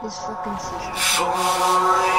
This fucking system.